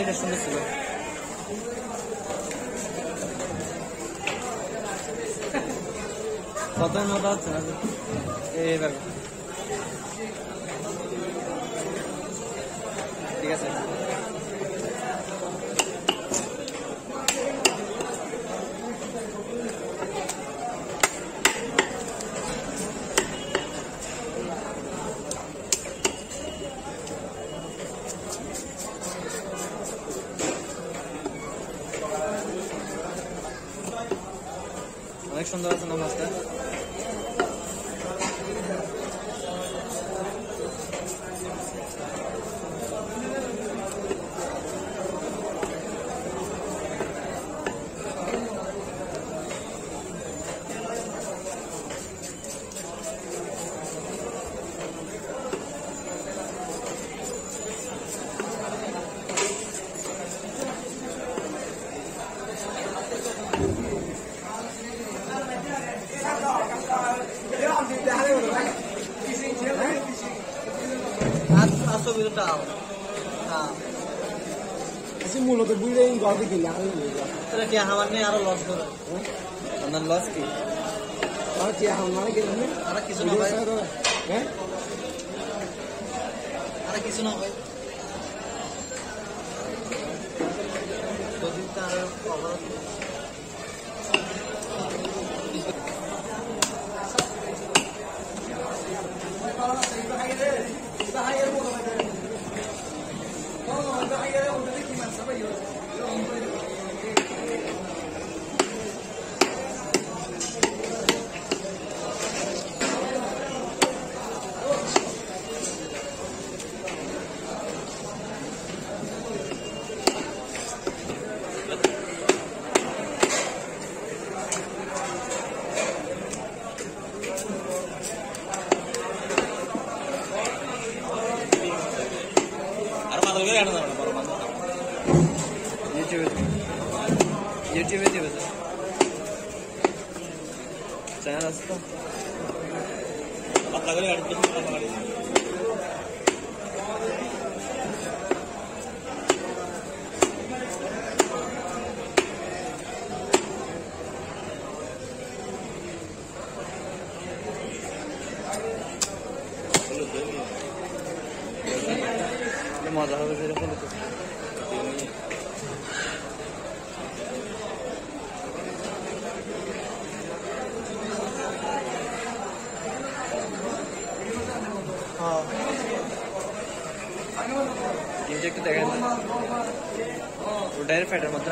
এটা সুন্দর ছিল কত মতো হচ্ছে না এইভাবে ঠিক আছে অনেক সুন্দর আছে না মাছটা আসো বিরুটা Kasi mula to building yung gabi kailangan yun. তাহলে কি আমার নেই আরো লস করে আপনার লস কি Parang siya ang mga ganyan. আর কিছু না ভাই Eh? আর কিছু না ভাই যদি তার Sana göre burada. Yerci ve diyor Sen nasıl? Atla gel. Atla gel. Mazhar ve zerefeli kız. Inject తగ్గదు రిటైర్ ఫైటర్ మొత్తం